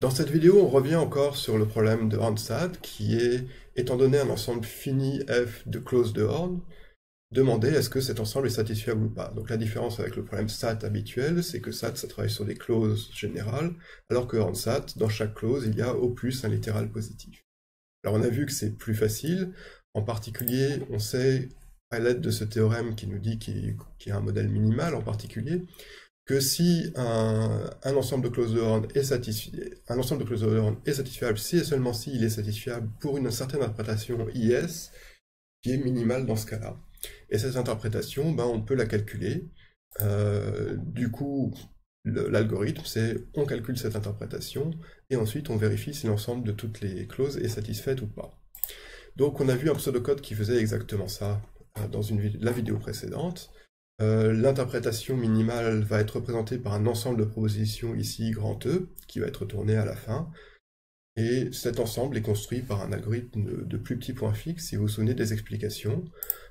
Dans cette vidéo, on revient encore sur le problème de Horn-SAT, qui est, étant donné un ensemble fini f de clauses de Horn, demander est-ce que cet ensemble est satisfiable ou pas. Donc la différence avec le problème SAT habituel, c'est que SAT, ça travaille sur des clauses générales, alors que Horn-SAT, dans chaque clause, il y a au plus un littéral positif. Alors on a vu que c'est plus facile, en particulier, on sait, à l'aide de ce théorème qui nous dit qu'il y a un modèle minimal en particulier, que si un, ensemble de clauses de Horn est satisfiable, si et seulement si il est satisfiable pour une certaine interprétation IS qui est minimale dans ce cas-là. Et cette interprétation, ben, on peut la calculer. Euh, du coup, l'algorithme, c'est on calcule cette interprétation et ensuite on vérifie si l'ensemble de toutes les clauses est satisfaite ou pas. Donc on a vu un pseudocode qui faisait exactement ça euh, dans la vidéo précédente. Euh, l'interprétation minimale va être représentée par un ensemble de propositions ici grand E, qui va être tourné à la fin. Et cet ensemble est construit par un algorithme de, plus petits points fixes, si vous vous souvenez des explications.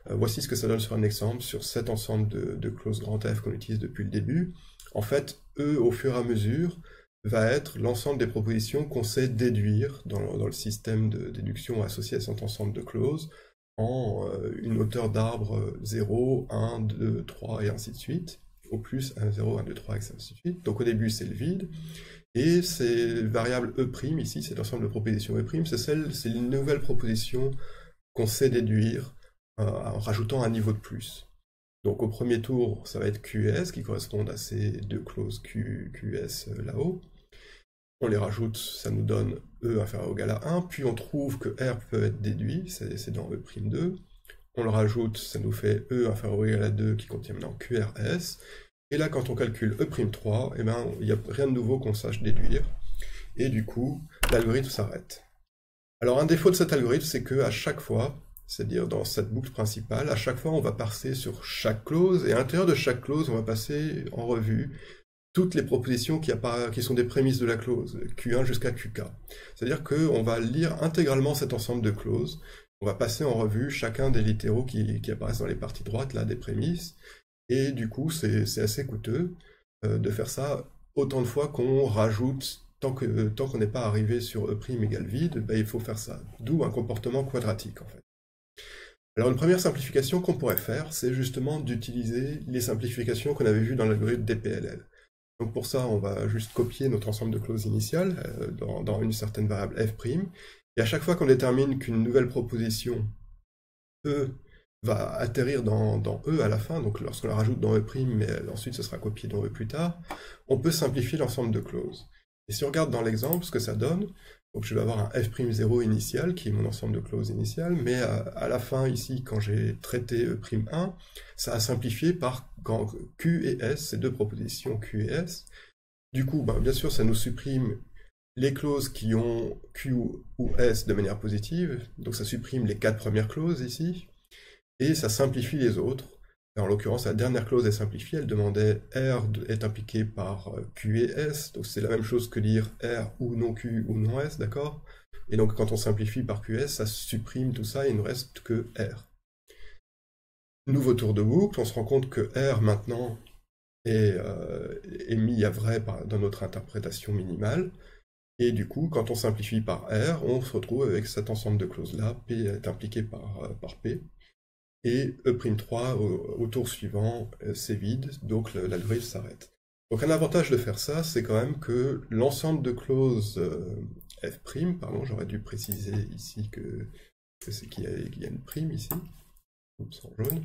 Euh, voici ce que ça donne sur un exemple, sur cet ensemble de, clauses grand F qu'on utilise depuis le début. En fait, E, au fur et à mesure, va être l'ensemble des propositions qu'on sait déduire dans, dans, le système de déduction associé à cet ensemble de clauses, en euh, une hauteur d'arbre 0, 1, 2, 3 et ainsi de suite, au plus 1, 0, 1, 2, 3 et ainsi de suite. Donc au début c'est le vide, et ces variables E', ici cet ensemble de propositions E', c'est celle, c'est une nouvelle proposition qu'on sait déduire euh, en rajoutant un niveau de plus. Donc au premier tour, ça va être QS qui correspondent à ces deux clauses Q, QS euh, là-haut on les rajoute, ça nous donne E inférieur ou égal à 1, puis on trouve que R peut être déduit, c'est dans E'2, on le rajoute, ça nous fait E inférieur ou égal à 2 qui contient maintenant QRS, et là quand on calcule E'3, eh ben, il n'y a rien de nouveau qu'on sache déduire, et du coup, l'algorithme s'arrête. Alors un défaut de cet algorithme, c'est que à chaque fois, c'est-à-dire dans cette boucle principale, à chaque fois on va passer sur chaque clause, et à l'intérieur de chaque clause, on va passer en revue toutes les propositions qui, sont des prémices de la clause, Q1 jusqu'à QK. C'est-à-dire qu'on va lire intégralement cet ensemble de clauses, on va passer en revue chacun des littéraux qui, apparaissent dans les parties droites, là, des prémices, et du coup, c'est assez coûteux euh, de faire ça autant de fois qu'on rajoute, tant qu'on tant n'est pas arrivé sur E' égale vide, ben, il faut faire ça. D'où un comportement quadratique, en fait. Alors une première simplification qu'on pourrait faire, c'est justement d'utiliser les simplifications qu'on avait vues dans l'algorithme DPLL. Donc pour ça, on va juste copier notre ensemble de clauses initiales euh, dans, une certaine variable f'. Et à chaque fois qu'on détermine qu'une nouvelle proposition E va atterrir dans, E à la fin, donc lorsqu'on la rajoute dans E', mais ensuite ce sera copié dans E plus tard, on peut simplifier l'ensemble de clauses. Et si on regarde dans l'exemple, ce que ça donne, donc je vais avoir un f'0 initial, qui est mon ensemble de clauses initiales, mais à, la fin, ici, quand j'ai traité E'1, ça a simplifié par Q et S, ces deux propositions Q et S. Du coup, ben, bien sûr, ça nous supprime les clauses qui ont Q ou S de manière positive, donc ça supprime les quatre premières clauses ici, et ça simplifie les autres, en l'occurrence, la dernière clause est simplifiée, elle demandait R est impliqué par euh, Q et S, donc c'est la même chose que lire R ou non Q ou non S, d'accord? Et donc quand on simplifie par QS, ça supprime tout ça et il ne reste que R. Nouveau tour de boucle, on se rend compte que R maintenant est, euh, mis à vrai dans notre interprétation minimale, et du coup, quand on simplifie par R, on se retrouve avec cet ensemble de clauses-là, P est impliqué par, euh, par P, et E'3 au, tour suivant, euh, c'est vide, donc l'algorithme s'arrête. Donc un avantage de faire ça, c'est quand même que l'ensemble de clauses euh, f', pardon, j'aurais dû préciser ici que, c'est qu'il y, a une prime ici, Oups, en jaune.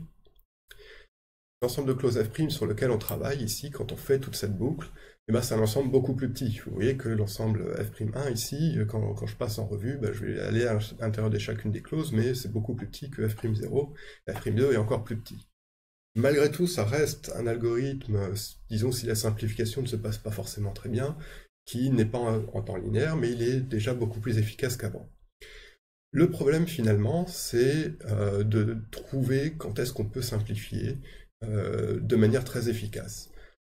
L'ensemble de clauses f' sur lequel on travaille ici, quand on fait toute cette boucle, eh ben, c'est un ensemble beaucoup plus petit. Vous voyez que l'ensemble f'1 ici, quand, je passe en revue, ben, je vais aller à l'intérieur de chacune des clauses, mais c'est beaucoup plus petit que f'0. f'2 est encore plus petit. Malgré tout, ça reste un algorithme, disons si la simplification ne se passe pas forcément très bien, qui n'est pas en, temps linéaire, mais il est déjà beaucoup plus efficace qu'avant. Le problème finalement, c'est euh, de trouver quand est-ce qu'on peut simplifier euh, de manière très efficace.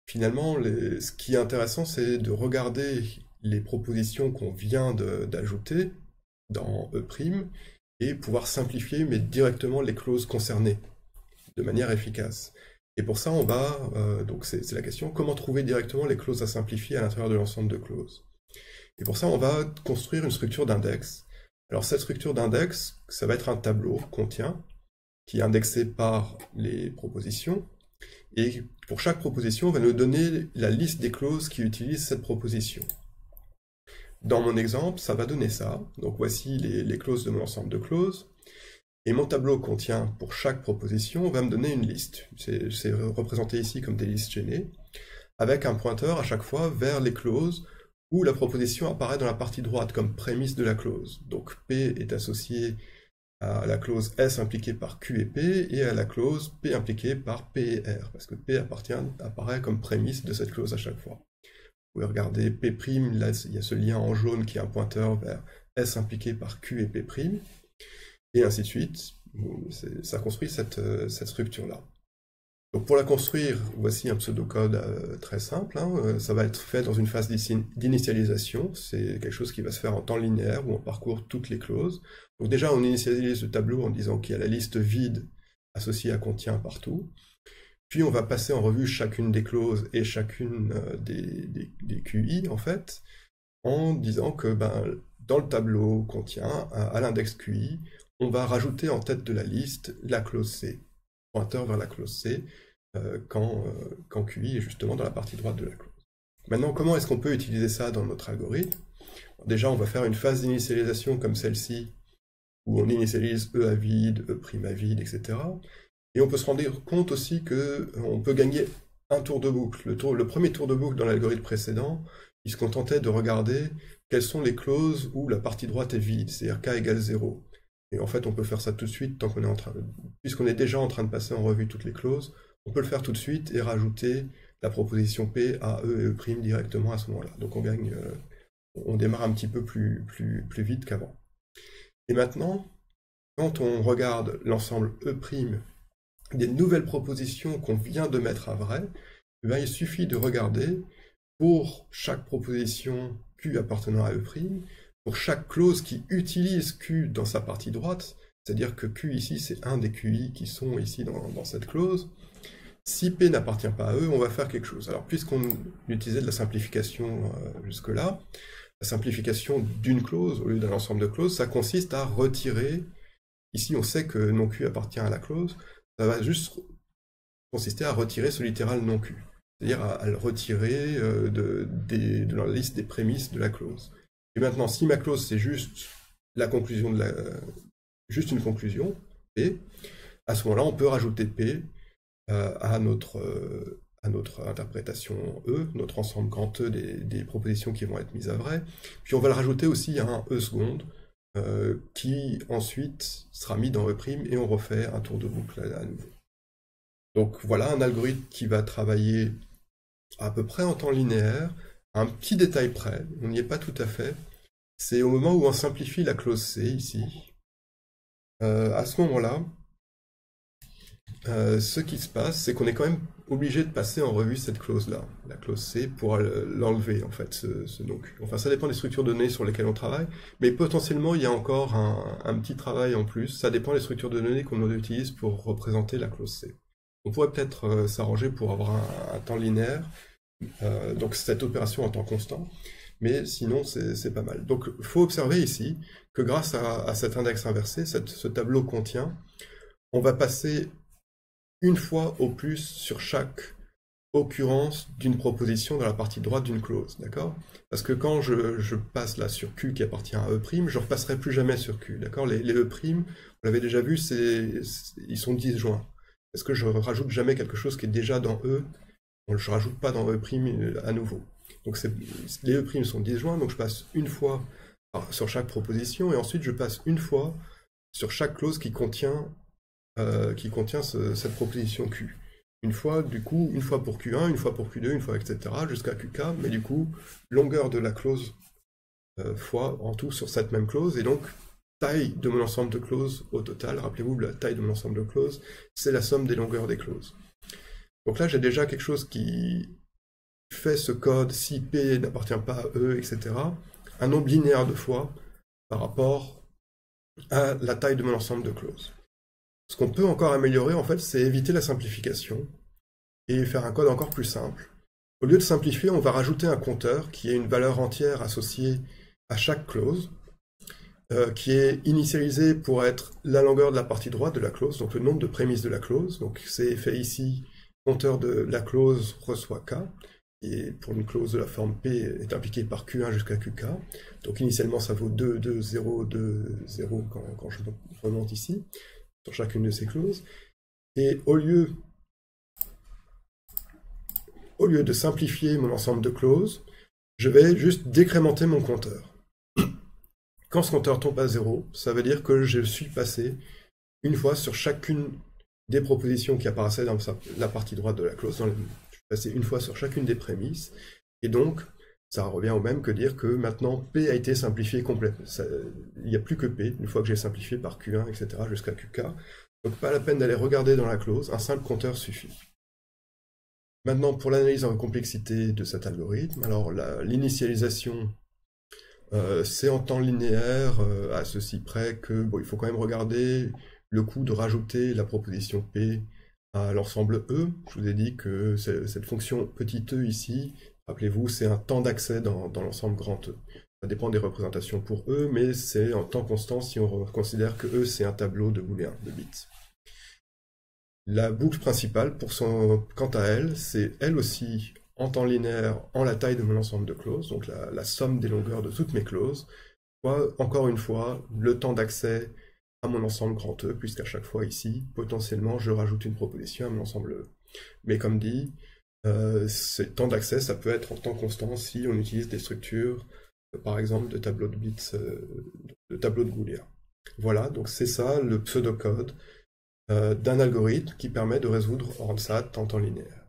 Finalement, ce qui est intéressant, c'est de regarder les propositions qu'on vient d'ajouter dans E' et pouvoir simplifier, mais directement les clauses concernées, de manière efficace. Et pour ça, on va, euh, donc c'est la question, comment trouver directement les clauses à simplifier à l'intérieur de l'ensemble de clauses Et pour ça, on va construire une structure d'index. Alors cette structure d'index, ça va être un tableau contient qui est indexé par les propositions. Et pour chaque proposition, on va nous donner la liste des clauses qui utilisent cette proposition. Dans mon exemple, ça va donner ça. Donc voici les, clauses de mon ensemble de clauses. Et mon tableau contient, pour chaque proposition, on va me donner une liste. C'est représenté ici comme des listes gênées, avec un pointeur à chaque fois vers les clauses où la proposition apparaît dans la partie droite comme prémisse de la clause. Donc P est associé à la clause S impliquée par Q et P et à la clause P impliquée par P et R, parce que P apparaît comme prémisse de cette clause à chaque fois. Vous pouvez regarder P', là il y a ce lien en jaune qui est un pointeur vers S impliqué par Q et P', et ainsi de suite. Ça construit cette, euh, cette structure-là. Donc pour la construire, voici un pseudocode euh, très simple. Hein. Euh, ça va être fait dans une phase d'initialisation. C'est quelque chose qui va se faire en temps linéaire où on parcourt toutes les clauses. Donc déjà, on initialise le tableau en disant qu'il y a la liste vide associée à contient partout. Puis on va passer en revue chacune des clauses et chacune euh, des, QI, en fait, en disant que ben, dans le tableau contient, à l'index QI, on va rajouter en tête de la liste la clause C, pointeur vers la clause C, euh, quand, euh, quand QI est justement dans la partie droite de la clause. Maintenant, comment est-ce qu'on peut utiliser ça dans notre algorithme? Déjà, on va faire une phase d'initialisation comme celle-ci, où on initialise E à vide, E' à vide, etc. Et on peut se rendre compte aussi qu'on euh, peut gagner un tour de boucle. Le, le premier tour de boucle dans l'algorithme précédent, il se contentait de regarder quelles sont les clauses où la partie droite est vide, c'est-à-dire k égale 0. Et en fait, on peut faire ça tout de suite, puisqu'on est déjà en train de passer en revue toutes les clauses, on peut le faire tout de suite et rajouter la proposition P à E et E' directement à ce moment-là. Donc on gagne, euh, on démarre un petit peu plus vite qu'avant. Et maintenant, quand on regarde l'ensemble E' des nouvelles propositions qu'on vient de mettre à vrai, eh il suffit de regarder pour chaque proposition Q appartenant à E', pour chaque clause qui utilise Q dans sa partie droite, c'est-à-dire que Q ici c'est un des QI qui sont ici dans, cette clause, si P n'appartient pas à eux, on va faire quelque chose. Alors puisqu'on utilisait de la simplification euh, jusque-là, la simplification d'une clause au lieu d'un ensemble de clauses, ça consiste à retirer, ici on sait que non Q appartient à la clause, ça va juste consister à retirer ce littéral non Q, c'est-à-dire à, le retirer euh, de, la liste des prémices de la clause. Et maintenant, si ma clause c'est juste la conclusion de la, juste une conclusion, P, à ce moment-là, on peut rajouter P euh, à, notre, euh, à notre interprétation E, notre ensemble grand E des, propositions qui vont être mises à vrai. Puis on va le rajouter aussi à un E seconde, euh, qui ensuite sera mis dans E' et on refait un tour de boucle à, nouveau. Donc voilà un algorithme qui va travailler à peu près en temps linéaire, un petit détail près, on n'y est pas tout à fait, c'est au moment où on simplifie la clause C ici. Euh, à ce moment-là, euh, ce qui se passe, c'est qu'on est quand même obligé de passer en revue cette clause-là, la clause C, pour l'enlever, en fait, ce, ce Enfin, ça dépend des structures de données sur lesquelles on travaille, mais potentiellement, il y a encore un, petit travail en plus. Ça dépend des structures de données qu'on utilise pour représenter la clause C. On pourrait peut-être euh, s'arranger pour avoir un, temps linéaire, euh, donc cette opération en temps constant, mais sinon, c'est pas mal. Donc, il faut observer ici que grâce à, cet index inversé, ce tableau contient, on va passer une fois au plus sur chaque occurrence d'une proposition dans la partie droite d'une clause, d'accord? Parce que quand je, passe là sur Q qui appartient à E', je ne repasserai plus jamais sur Q, d'accord? Les, E', vous l'avez déjà vu, ils sont disjoints. Est-ce que je rajoute jamais quelque chose qui est déjà dans E Je ne rajoute pas dans E' à nouveau. Donc les E' sont disjoints, donc je passe une fois sur chaque proposition, et ensuite je passe une fois sur chaque clause qui contient euh, cette proposition Q. Une fois, du coup, une fois pour Q1, une fois pour Q2, une fois, etc., jusqu'à QK, mais du coup, longueur de la clause euh, fois en tout sur cette même clause, et donc taille de mon ensemble de clauses au total. Rappelez-vous, la taille de mon ensemble de clauses, c'est la somme des longueurs des clauses. Donc là, j'ai déjà quelque chose qui fait ce code si P n'appartient pas à E, etc. Un nombre linéaire de fois par rapport à la taille de mon ensemble de clauses. Ce qu'on peut encore améliorer, en fait, c'est éviter la simplification et faire un code encore plus simple. Au lieu de simplifier, on va rajouter un compteur qui est une valeur entière associée à chaque clause, euh, qui est initialisé pour être la longueur de la partie droite de la clause, donc le nombre de prémices de la clause. Donc c'est fait ici, compteur de la clause reçoit K, et pour une clause de la forme P est impliquée par Q1 jusqu'à QK. Donc initialement ça vaut 2, 2, 0, 2, 0 quand, je remonte ici, sur chacune de ces clauses. Et au lieu au lieu de simplifier mon ensemble de clauses, je vais juste décrémenter mon compteur. Quand ce compteur tombe à zéro, ça veut dire que je suis passé une fois sur chacune des propositions qui apparaissaient dans la partie droite de la clause. je suis passé une fois sur chacune des prémices. Et donc, ça revient au même que dire que maintenant P a été simplifié complètement. il n'y a plus que P, une fois que j'ai simplifié par Q1, etc., jusqu'à QK. Donc pas la peine d'aller regarder dans la clause, un simple compteur suffit. Maintenant, pour l'analyse en complexité de cet algorithme, alors l'initialisation, euh, c'est en temps linéaire, euh, à ceci près que bon, il faut quand même regarder le coût de rajouter la proposition P à l'ensemble E. Je vous ai dit que cette fonction petit e ici, rappelez-vous, c'est un temps d'accès dans, dans l'ensemble grand E. Ça dépend des représentations pour E, mais c'est en temps constant si on considère que E c'est un tableau de booléens, de bits. La boucle principale, pour son, quant à elle, c'est elle aussi en temps linéaire en la taille de mon ensemble de clauses, donc la, somme des longueurs de toutes mes clauses, soit encore une fois le temps d'accès mon ensemble grand E, puisqu'à chaque fois ici, potentiellement, je rajoute une proposition à mon ensemble E. Mais comme dit, euh, ce temps d'accès, ça peut être en temps constant si on utilise des structures, euh, par exemple, de tableaux de bits, euh, de tableaux de Boolean. Voilà, donc c'est ça le pseudocode d'un algorithme qui permet de résoudre ORNSAT en temps linéaire.